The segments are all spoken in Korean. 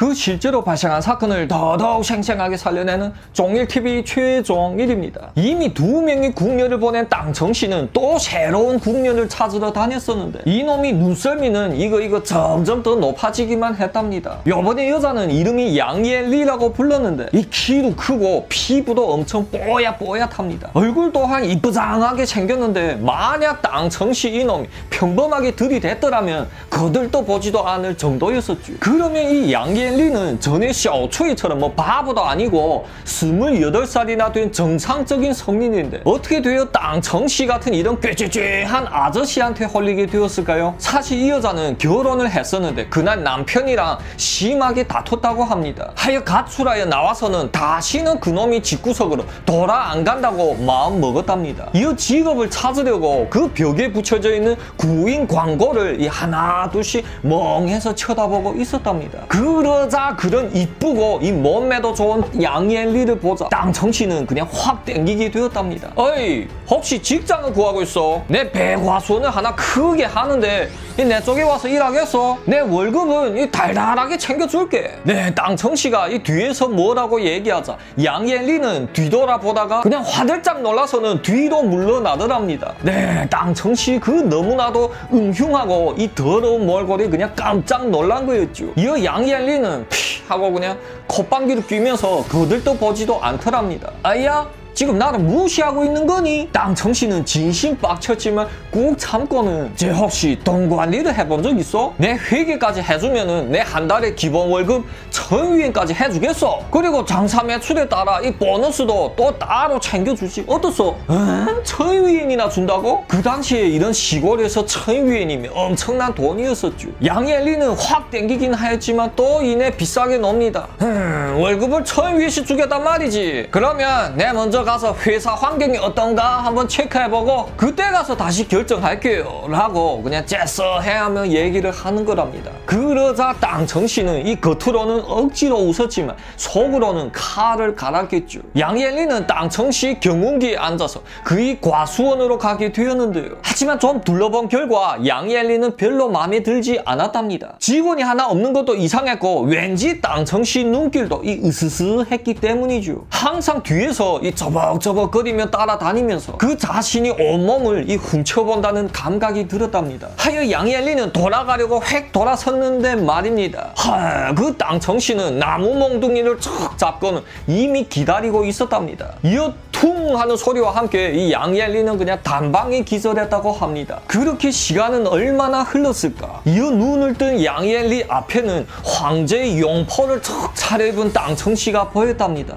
그 실제로 발생한 사건을 더더욱 생생하게 살려내는 종일TV 최종일입니다. 이미 두 명의 궁녀를 보낸 땅청 씨는 또 새로운 궁녀를 찾으러 다녔었는데 이놈이 눈썰미는 이거 이거 점점 더 높아지기만 했답니다. 요번에 여자는 이름이 양예리라고 불렀는데 이 키도 크고 피부도 엄청 뽀얗뽀얗합니다. 얼굴 또한 이쁘장하게 생겼는데 만약 땅청 씨 이놈이 평범하게 들이댔더라면 거들떠 보지도 않을 정도였었죠. 그러면 이 양예 리는 전에 샤오초이처럼 뭐 바보도 아니고 28살이나 된 정상적인 성인인데 어떻게 되어 땅청 씨 같은 이런 꾀죄죄한 아저씨한테 홀리게 되었을까요? 사실 이 여자는 결혼을 했었는데 그날 남편이랑 심하게 다퉜다고 합니다. 하여 가출하여 나와서는 다시는 그놈이 집구석으로 돌아 안 간다고 마음 먹었답니다. 이 직업을 찾으려고 그 벽에 붙여져 있는 구인 광고를 이 하나 둘씩 멍해서 쳐다보고 있었답니다. 그 러자 그런 이쁘고 이 몸매도 좋은 양엘리를 보자 땅청 씨는 그냥 확 땡기게 되었답니다. 어이 혹시 직장을 구하고 있어? 내 배과수원을 하나 크게 하는데 이 내 쪽에 와서 일하겠어? 내 월급은 이 달달하게 챙겨줄게. 네, 땅청 씨가 이 뒤에서 뭐라고 얘기하자 양예리는 뒤돌아보다가 그냥 화들짝 놀라서는 뒤로 물러나더랍니다. 네, 땅청 씨 그 너무나도 음흉하고 이 더러운 몰골이 그냥 깜짝 놀란 거였죠. 이어 양예리는 피 하고 그냥 콧방귀를 뀌면서 거들떠 보지도 않더랍니다. 아야 지금 나를 무시하고 있는 거니? 땅청 씨는 진심 빡쳤지만 꾹 참고는 쟤 혹시 돈 관리를 해본 적 있어? 내 회계까지 해주면은 내 한 달에 기본 월급 천위엔까지 해주겠어. 그리고 장사 매출에 따라 이 보너스도 또 따로 챙겨주지. 어떻소? 응? 천위엔이나 준다고? 그 당시에 이런 시골에서 천위엔이면 엄청난 돈이었었죠. 양엘리는 확 땡기긴 하였지만 또 이내 비싸게 놉니다. 음, 월급을 천위엔씩 주겠단 말이지. 그러면 내 먼저 가서 회사 환경이 어떤가 한번 체크해보고 그때 가서 다시 결정할게요 라고 그냥 째서 해하며 얘기를 하는 거랍니다. 그러자 땅청 씨는 이 겉으로는 억지로 웃었지만 속으로는 칼을 갈았겠죠. 양예리는 땅청 씨 경운기에 앉아서 그의 과수원으로 가게 되었는데요. 하지만 좀 둘러본 결과 양예리는 별로 마음에 들지 않았답니다. 직원이 하나 없는 것도 이상했고 왠지 땅청 씨 눈길도 이 으스스했기 때문이죠. 항상 뒤에서 이 저벅저벅거리며 따라다니면서 그 자신이 온몸을 이 훔쳐본다는 감각이 들었답니다. 하여 양엘리는 돌아가려고 획 돌아섰는데 말입니다. 하, 그 땅청 씨는 나무 몽둥이를 척 잡고는 이미 기다리고 있었답니다. 이어 퉁 하는 소리와 함께 이 양엘리는 그냥 단방에 기절했다고 합니다. 그렇게 시간은 얼마나 흘렀을까? 이어 눈을 뜬 양엘리 앞에는 황제의 용포를 척 차려입은 땅청 씨가 보였답니다.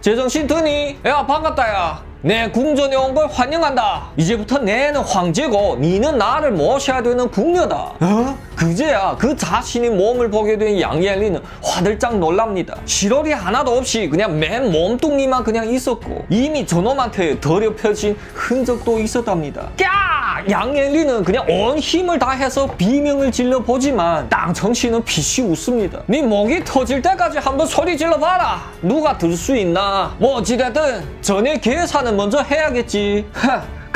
제정신 드니? 야 반갑다 야. 내 궁전에 온 걸 환영한다. 이제부터 내는 황제고 니는 나를 모셔야 되는 궁녀다. 어? 그제야 그 자신이 몸을 보게 된 양예리는 화들짝 놀랍니다. 실월이 하나도 없이 그냥 맨 몸뚱이만 그냥 있었고 이미 저놈한테 더럽혀진 흔적도 있었답니다. 까! 양예리는 그냥 온 힘을 다해서 비명을 질러보지만 땅청 씨는 피시 웃습니다. 네 목이 터질 때까지 한번 소리 질러봐라. 누가 들 수 있나? 뭐 어찌됐든 전에 계산은 먼저 해야겠지.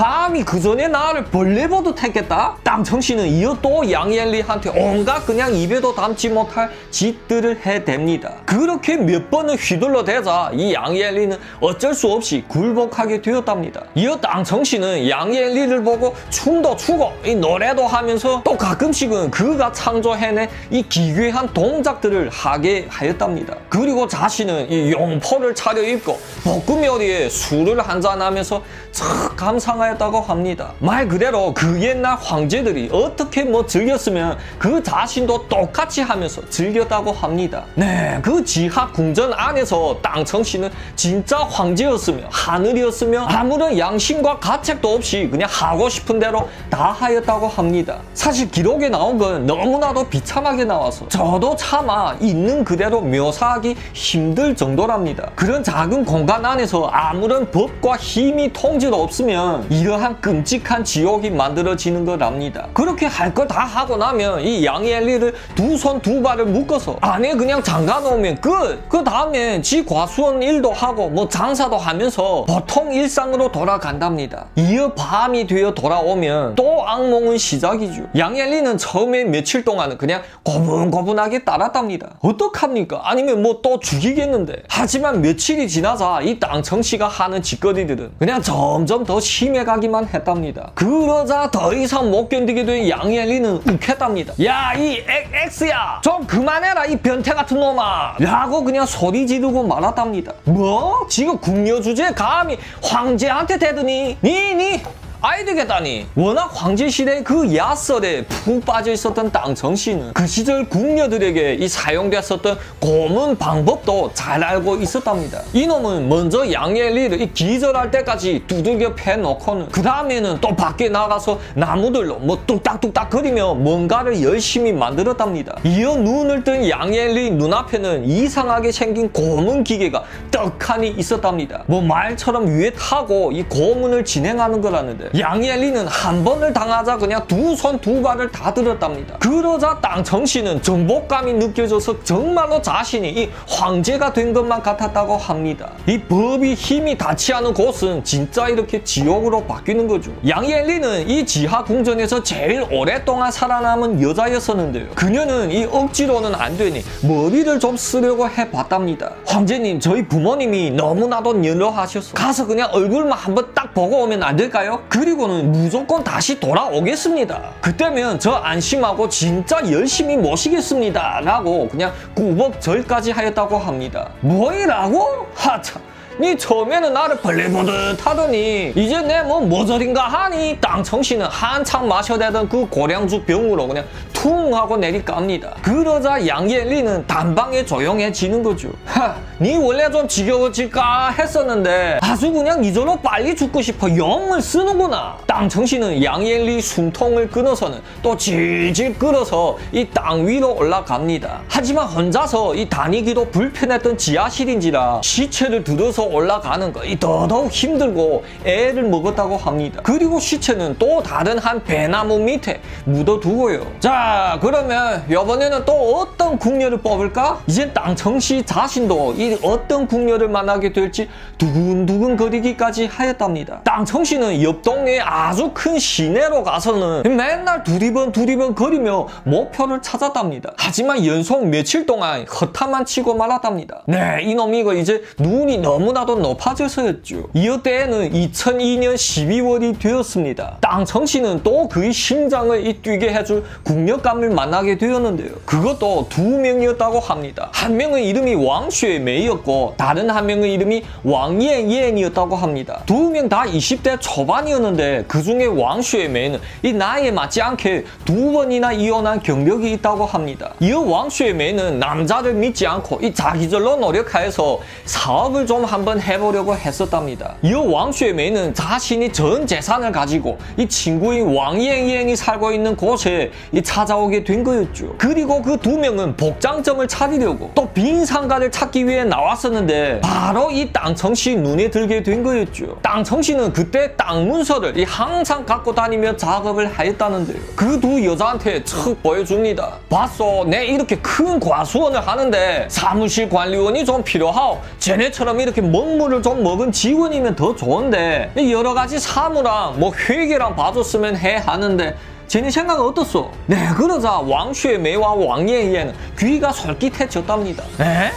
감히 그 전에 나를 벌레 보듯 했겠다? 땅청 씨는 이어 또 양엘리한테 온갖 그냥 입에도 담지 못할 짓들을 해댑니다. 그렇게 몇 번을 휘둘러 대자 이 양엘리는 어쩔 수 없이 굴복하게 되었답니다. 이어 땅청 씨는 양엘리를 보고 춤도 추고 이 노래도 하면서 또 가끔씩은 그가 창조해낸 이 기괴한 동작들을 하게 하였답니다. 그리고 자신은 이 용포를 차려입고 볶음 요리에 술을 한잔하면서 참 감상 하 였다고 합니다. 말 그대로 그 옛날 황제들이 어떻게 뭐 즐겼으면 그 자신도 똑같이 하면서 즐겼다고 합니다. 네, 그 지하 궁전 안에서 땅청 씨는 진짜 황제였으며 하늘이었으며 아무런 양심과 가책도 없이 그냥 하고 싶은 대로 다 하였다고 합니다. 사실 기록에 나온 건 너무나도 비참하게 나와서 저도 차마 있는 그대로 묘사하기 힘들 정도랍니다. 그런 작은 공간 안에서 아무런 법과 힘이 통제도 없으면 이러한 끔찍한 지옥이 만들어지는 거랍니다. 그렇게 할 거 다 하고 나면 이 양엘리를 두 손 두 발을 묶어서 안에 그냥 잠가 놓으면 끝. 그 다음에 지 과수원 일도 하고 뭐 장사도 하면서 보통 일상으로 돌아간답니다. 이어 밤이 되어 돌아오면 또 악몽은 시작이죠. 양엘리는 처음에 며칠 동안은 그냥 고분고분하게 따랐답니다. 어떡합니까? 아니면 뭐 또 죽이겠는데. 하지만 며칠이 지나자 이 땅청 씨가 하는 짓거리들은 그냥 점점 더 심해가기만 했답니다. 그러자 더 이상 못 견디게 된 양엘리는 욱했답니다. 야, 이 X야! 좀 그만해라, 이 변태 같은 놈아! 라고 그냥 소리 지르고 말았답니다. 뭐? 지금 궁녀 주제에 감히 황제한테 대더니 니, 니! 아이 되겠다니 워낙 황제시대 그 야설에 푹 빠져 있었던 땅청 씨는 그 시절 궁녀들에게 이 사용됐었던 고문 방법도 잘 알고 있었답니다. 이놈은 먼저 양엘리를 이 기절할 때까지 두들겨 패놓고는 그 다음에는 또 밖에 나가서 나무들로 뭐 뚝딱뚝딱 거리며 뭔가를 열심히 만들었답니다. 이어 눈을 뜬 양엘리 눈앞에는 이상하게 생긴 고문 기계가 떡하니 있었답니다. 뭐 말처럼 위에 타고 이 고문을 진행하는 거라는데 양엘리는 한 번을 당하자 그냥 두 손 두 발을 다 들었답니다. 그러자 땅청 씨는 정복감이 느껴져서 정말로 자신이 이 황제가 된 것만 같았다고 합니다. 이 법이 힘이 닿지 않은 곳은 진짜 이렇게 지옥으로 바뀌는 거죠. 양엘리는 이 지하 궁전에서 제일 오랫동안 살아남은 여자였었는데요. 그녀는 이 억지로는 안 되니 머리를 좀 쓰려고 해봤답니다. 황제님 저희 부모님이 너무나도 연로하셔서 가서 그냥 얼굴만 한번 딱 보고 오면 안 될까요? 그 리고는 무조건 다시 돌아오겠습니다. 그때면 저 안심하고 진짜 열심히 모시겠습니다. 라고 그냥 구벅절까지 하였다고 합니다. 뭐이라고? 하참. 니 처음에는 나를 벌레보듯 하더니 이제 내뭐 모조린가 하니 땅청씨는 한창 마셔대던 그 고량주 병으로 그냥 퉁 하고 내리깝니다. 그러자 양예리는 단방에 조용해지는 거죠. 하, 니 원래 좀 지겨워질까 했었는데 아주 그냥 이절로 빨리 죽고 싶어 영을 쓰는구나. 땅청씨는 양예리 숨통을 끊어서는 또 질질 끌어서 이 땅 위로 올라갑니다. 하지만 혼자서 이 다니기도 불편했던 지하실인지라 시체를 들어서 올라가는 것이 더더욱 힘들고 애를 먹었다고 합니다. 그리고 시체는 또 다른 한 배나무 밑에 묻어두고요. 자 그러면 이번에는 또 어떤 궁녀를 뽑을까? 이제 땅청씨 자신도 이 어떤 궁녀를 만나게 될지 두근두근 거리기까지 하였답니다. 땅청씨는 옆 동네에 아주 큰 시내로 가서는 맨날 두리번 두리번 거리며 목표를 찾았답니다. 하지만 연속 며칠 동안 허타만 치고 말았답니다. 네 이놈이 이거 이제 눈이 너무나 도 높아져서였죠. 이어 때에는 2002년 12월이 되었습니다. 땅청 씨는 또 그의 심장을 이 뛰게 해줄 국력감을 만나게 되었는데요. 그것도 두 명이었다고 합니다. 한 명의 이름이 왕쉐 메이였고 다른 한 명의 이름이 왕예예엔이었다고 합니다. 두 명 다 20대 초반이었는데 그 중에 왕쉐 메이는 이 나이에 맞지 않게 두 번이나 이혼한 경력이 있다고 합니다. 이어 왕쉐 메이는 남자를 믿지 않고 이 자기절로 노력하여서 사업을 좀 한번 해보려고 했었답니다. 이어 왕쉐 메이는 자신이 전 재산을 가지고 이 친구인 왕예엔이 살고 있는 곳에 이 찾아오게 된 거였죠. 그리고 그 두 명은 복장점을 차리려고 또 빈 상가를 찾기 위해 나왔었는데 바로 이 땅청씨 눈에 들게 된 거였죠. 땅청씨는 그때 땅 문서를 이 항상 갖고 다니며 작업을 하였다는데요. 그 두 여자한테 척 보여줍니다. 봤어, 내 이렇게 큰 과수원을 하는데 사무실 관리원이 좀 필요하오. 쟤네처럼 이렇게 먹물을 좀 먹은 직원이면 더 좋은데 여러 가지 사무랑 뭐 회계랑 봐줬으면 해 하는데 쟤네 생각은 어떻소? 네, 그러자 왕쉐메와 왕예예는 귀가 솔깃해졌답니다. 에?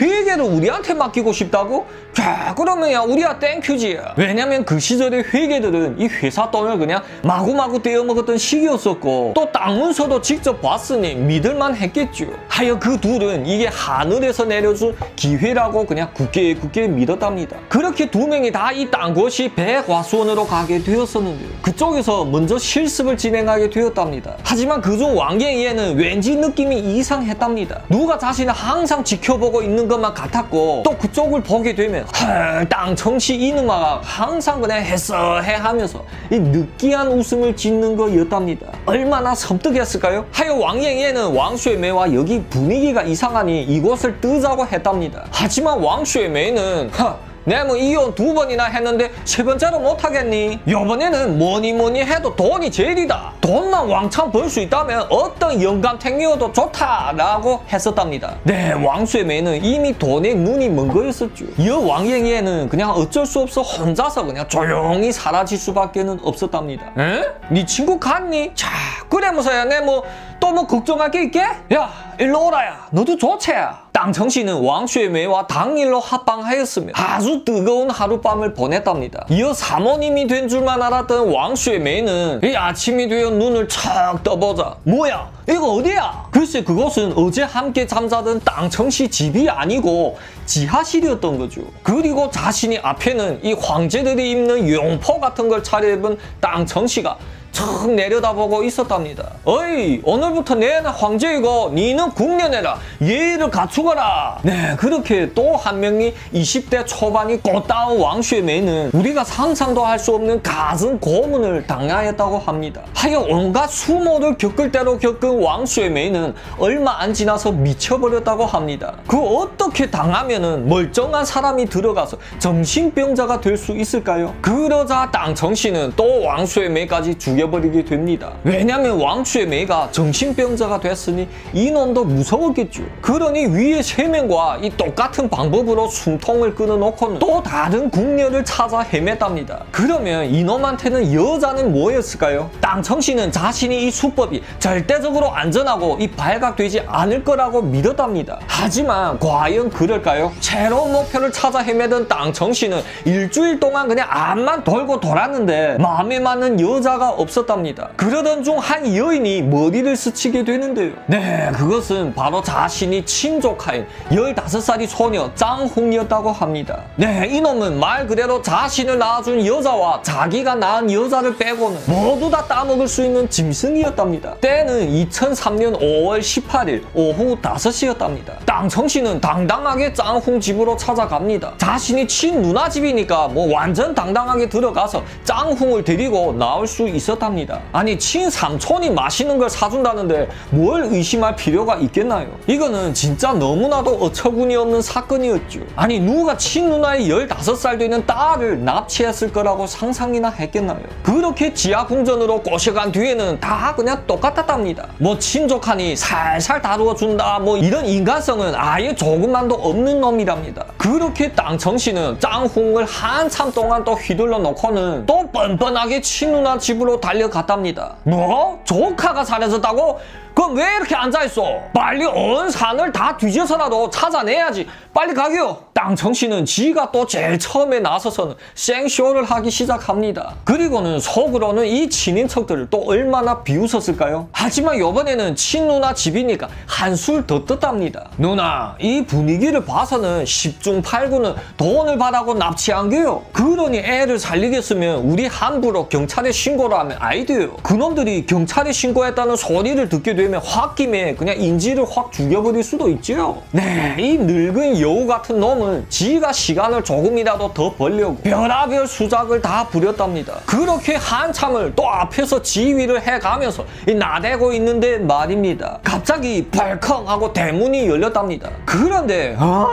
회계를 우리한테 맡기고 싶다고? 자, 그러면 야, 우리야 thank you지. 왜냐면 그 시절의 회계들은 이 회사 돈을 그냥 마구마구 떼어먹었던 시기였었고 또 땅 문서도 직접 봤으니 믿을만 했겠죠. 하여 그 둘은 이게 하늘에서 내려준 기회라고 그냥 굳게 굳게 믿었답니다. 그렇게 두 명이 다 이 땅곳이 배과수원으로 가게 되었었는데요. 그쪽에서 먼저 실습을 진행하게 되었답니다. 하지만 그중 왕갱이에는 왠지 느낌이 이상했답니다. 누가 자신을 항상 지켜보고 있는 것만 같았고 또 그쪽을 보게 되면 헐, 땅청시 이누마가 항상 그냥 했어 해 하면서 이 느끼한 웃음을 짓는 거였답니다. 얼마나 섬뜩했을까요? 하여 왕행에는 왕쉐메와 여기 분위기가 이상하니 이곳을 뜨자고 했답니다. 하지만 왕쉐메는 하, 내뭐 이혼 두 번이나 했는데 세 번째로 못하겠니? 요번에는 뭐니 뭐니 해도 돈이 제일이다. 돈만 왕창 벌 수 있다면 어떤 영감탱이어도 좋다라고 했었답니다. 네, 왕수의 매는 이미 돈에 눈이 먼 거였었죠. 여 왕행이에는 그냥 어쩔 수 없어 혼자서 그냥 조용히 사라질 수밖에 는 없었답니다. 에? 네 친구 갔니? 자, 그래 무서야 내뭐 또 뭐 걱정할 게 있게? 야, 일로 오라야. 너도 좋채야. 땅청 씨는 왕쉐매와 당일로 합방하였으며 아주 뜨거운 하룻밤을 보냈답니다. 이어 사모님이 된 줄만 알았던 왕쉐매는 이 아침이 되어 눈을 척 떠보자 뭐야 이거 어디야? 글쎄 그곳은 어제 함께 잠자던 땅청 씨 집이 아니고 지하실이었던 거죠. 그리고 자신이 앞에는 이 황제들이 입는 용포 같은 걸 차려입은 땅청 씨가 척 내려다보고 있었답니다. 어이 오늘부터 내는 황제이고 니는 국년해라 예의를 갖추거라. 네 그렇게 또 한 명이 20대 초반이 꽃다운 왕쉐 매는 우리가 상상도 할 수 없는 가슴 고문을 당하였다고 합니다. 하여 온갖 수모를 겪을 대로 겪은 왕쉐 매는 얼마 안 지나서 미쳐버렸다고 합니다. 그 어떻게 당하면은 멀쩡한 사람이 들어가서 정신병자가 될 수 있을까요? 그러자 땅정씨는 또 왕쉐 매까지 죽여 죽여버리게 됩니다. 왜냐면 왕추의 매가 정신병자가 됐으니 인원도 무서웠겠죠. 그러니 위에 세 명과 이 똑같은 방법으로 숨통을 끊어놓고는 또 다른 궁녀를 찾아 헤맸답니다. 그러면 이놈한테는 여자는 뭐였을까요? 땅청 씨는 자신이 이 수법이 절대적으로 안전하고 이 발각되지 않을 거라고 믿었답니다. 하지만 과연 그럴까요? 새로운 목표를 찾아 헤매던 땅청 씨는 일주일 동안 그냥 앞만 돌고 돌았는데 마음에 맞는 여자가 없 없었답니다. 그러던 중 한 여인이 머리를 스치게 되는데요. 네, 그것은 바로 자신이 친족하인 15살이 소녀 짱홍이었다고 합니다. 네, 이놈은 말 그대로 자신을 낳아준 여자와 자기가 낳은 여자를 빼고는 모두 다 따먹을 수 있는 짐승이었답니다. 때는 2003년 5월 18일 오후 5시였답니다. 땅청 씨는 당당하게 짱홍 집으로 찾아갑니다. 자신이 친누나 집이니까 뭐 완전 당당하게 들어가서 짱홍을 데리고 나올 수 있었다 합니다. 아니 친삼촌이 맛있는 걸 사준다는데 뭘 의심할 필요가 있겠나요? 이거는 진짜 너무나도 어처구니 없는 사건이었죠. 아니 누가 친누나의 15살 되는 딸을 납치했을 거라고 상상이나 했겠나요? 그렇게 지하궁전으로 꼬셔간 뒤에는 다 그냥 똑같았답니다. 뭐 친족하니 살살 다루어준다 뭐 이런 인간성은 아예 조금만도 없는 놈이랍니다. 그렇게 땅청씨는 짱홍을 한참 동안 또 휘둘러 놓고는 또 뻔뻔하게 친누나 집으로 달려갔답니다. 뭐? 조카가 살해졌다고? 그럼 왜 이렇게 앉아있어? 빨리 온 산을 다 뒤져서라도 찾아내야지. 빨리 가게요. 땅청 씨는 지가 또 제일 처음에 나서서는 생쇼를 하기 시작합니다. 그리고는 속으로는 이 친인척들을 또 얼마나 비웃었을까요? 하지만 이번에는 친누나 집이니까 한술 더 떴답니다. 누나, 이 분위기를 봐서는 10중 8구는 돈을 받아고 납치한 게요. 그러니 애를 살리겠으면 우리 함부로 경찰에 신고를 하면 아이디요. 그놈들이 경찰에 신고했다는 소리를 듣게 되면 되면 홧김에 그냥 인지를 확 죽여버릴 수도 있지요. 네, 이 늙은 여우 같은 놈은 지가 시간을 조금이라도 더 벌려고 별하별 수작을 다 부렸답니다. 그렇게 한참을 또 앞에서 지휘를 해가면서 나대고 있는데 말입니다. 갑자기 벌컹 하고 대문이 열렸답니다. 그런데 어?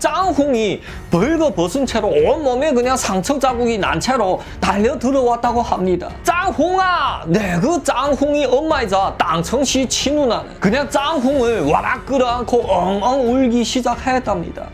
짱홍이 벌거벗은 채로 온몸에 그냥 상처 자국이 난 채로 달려 들어왔다고 합니다. 짱홍아! 네, 그 짱홍이 엄마이자 땅청시 친누나는 그냥 짱홍을 와락 끌어안고 엉엉 울기 시작했답니다.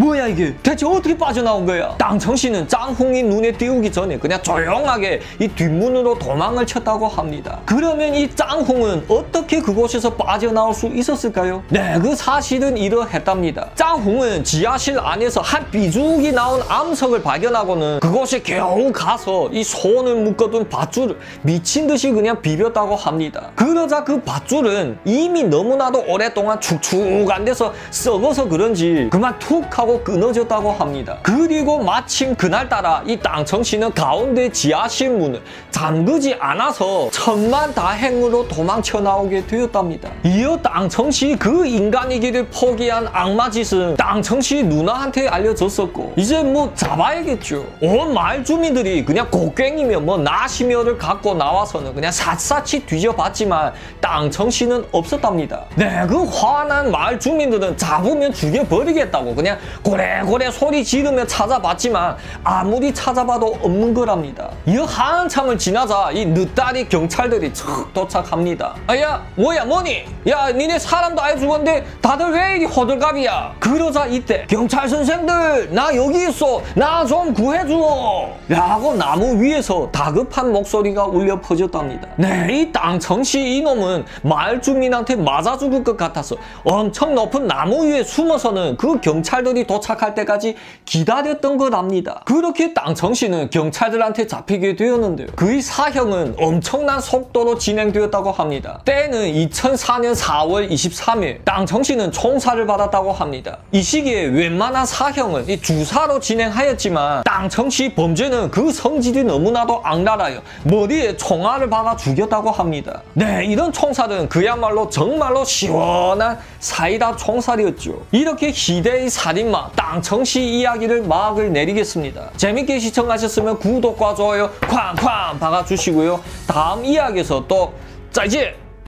뭐야 이게 대체 어떻게 빠져나온 거야? 땅청 씨는 짱홍이 눈에 띄우기 전에 그냥 조용하게 이 뒷문으로 도망을 쳤다고 합니다. 그러면 이 짱홍은 어떻게 그곳에서 빠져나올 수 있었을까요? 네, 그 사실은 이러했답니다. 짱홍은 지하실 안에서 한 비죽이 나온 암석을 발견하고는 그곳에 겨우 가서 이 손을 묶어둔 밧줄을 미친 듯이 그냥 비볐다고 합니다. 그러자 그 밧줄은 이미 너무나도 오랫동안 축축한 데서 썩어서 그런지 그만 툭 하고 하고 끊어졌다고 합니다. 그리고 마침 그날따라 이 땅청 씨는 가운데 지하실 문을 잠그지 않아서 천만 다행으로 도망쳐 나오게 되었답니다. 이어 땅청 씨 그 인간이기를 포기한 악마 짓은 땅청 씨 누나한테 알려졌었고 이제 뭐 잡아야겠죠. 온 마을 주민들이 그냥 곡괭이며 뭐 나시며를 갖고 나와서는 그냥 샅샅이 뒤져봤지만 땅청 씨는 없었답니다. 네, 그 화난 마을 주민들은 잡으면 죽여버리겠다고 그냥 고래고래 소리 지르며 찾아봤지만 아무리 찾아봐도 없는 거랍니다. 이 한참을 지나자 이 늦다리 경찰들이 척 도착합니다. 아야 뭐야 뭐니? 야 니네 사람도 아예 죽었는데 다들 왜 이리 호들갑이야? 그러자 이때 경찰 선생들 나 여기 있어 나 좀 구해줘 라고 나무 위에서 다급한 목소리가 울려 퍼졌답니다. 네, 이 땅청씨 이놈은 마을 주민한테 맞아 죽을 것 같아서 엄청 높은 나무 위에 숨어서는 그 경찰들이 도착할 때까지 기다렸던 거랍니다. 그렇게 땅청 씨는 경찰들한테 잡히게 되었는데요. 그의 사형은 엄청난 속도로 진행되었다고 합니다. 때는 2004년 4월 23일 땅청 씨는 총살을 받았다고 합니다. 이 시기에 웬만한 사형은 이 주사로 진행하였지만 땅청 씨 범죄는 그 성질이 너무나도 악랄하여 머리에 총알을 박아 죽였다고 합니다. 네, 이런 총살은 그야말로 정말로 시원한 사이다 총살이었죠. 이렇게 희대의 살인마 땅청씨 이야기를 막을 내리겠습니다. 재밌게 시청하셨으면 구독과 좋아요 쾅쾅 박아주시고요. 다음 이야기에서 또 짜이지